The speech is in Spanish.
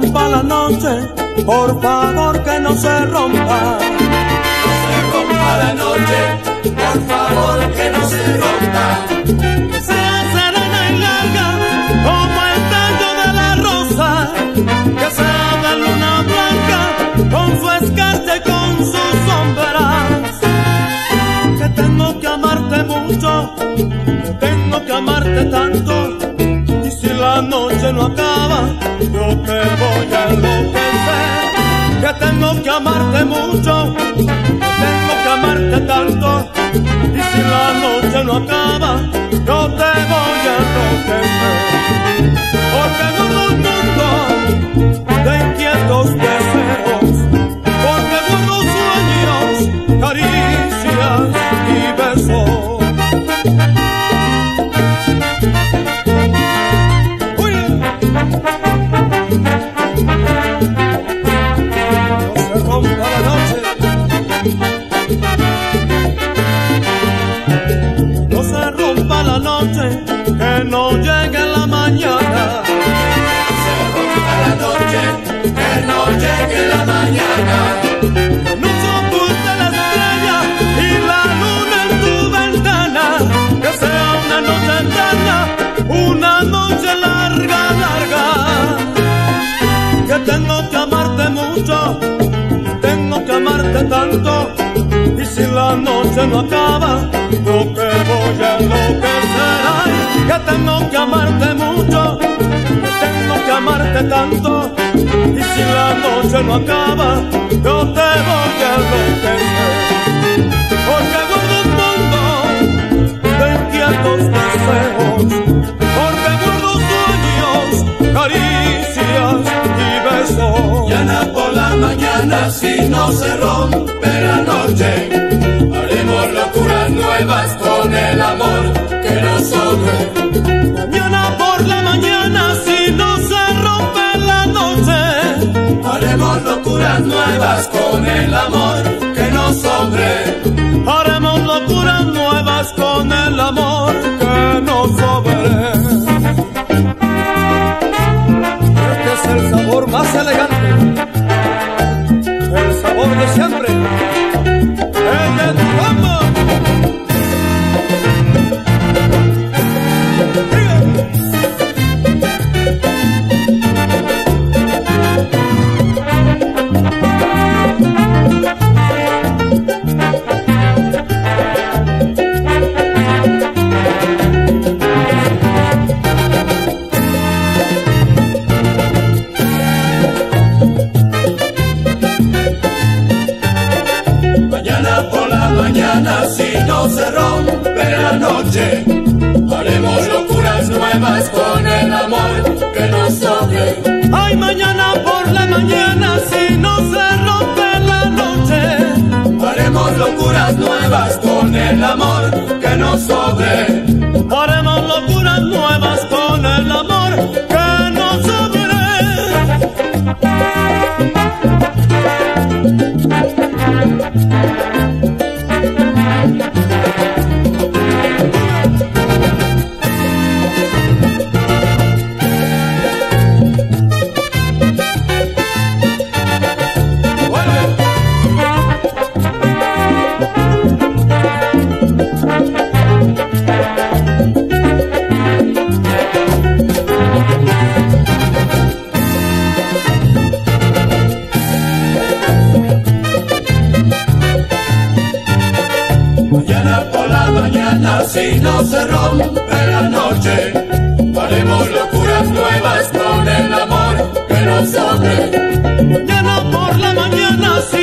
rompa la noche, por favor que no se rompa. No se rompa la noche, por favor que no se rompa. Sea serena y larga como el tallo de la rosa, que de luna blanca con su escarcha y con sus sombras. Que tengo que amarte mucho, que tengo que amarte tanto, y si la noche no acaba, yo te voy a enloquecer. Que tengo que amarte mucho, tengo que amarte tanto, No se rompa la noche, que no llegue la mañana. Se rompa la noche, que no llegue la mañana. No se oculte la estrella y la luna en tu ventana. Que sea una noche eterna, una noche larga, larga. Que tengo que amarte mucho, tanto. Y si la noche no acaba, yo te voy a enloquecer. Ay, que tengo que amarte mucho, que tengo que amarte tanto. Y si la noche no acaba, yo te voy a enloquecer. Mañana, si no se rompe la noche, haremos locuras nuevas con el amor que nos sobre. Mañana por la mañana, si no se rompe la noche, Haremos locuras nuevas con el amor que nos sobre. Siempre, noche, haremos locuras nuevas con el amor que nos sobre. Ay, mañana por la mañana, si no se rompe la noche, Haremos locuras nuevas si no se rompe la noche, haremos locuras nuevas con el amor que nos sobre. Mañana por la mañana.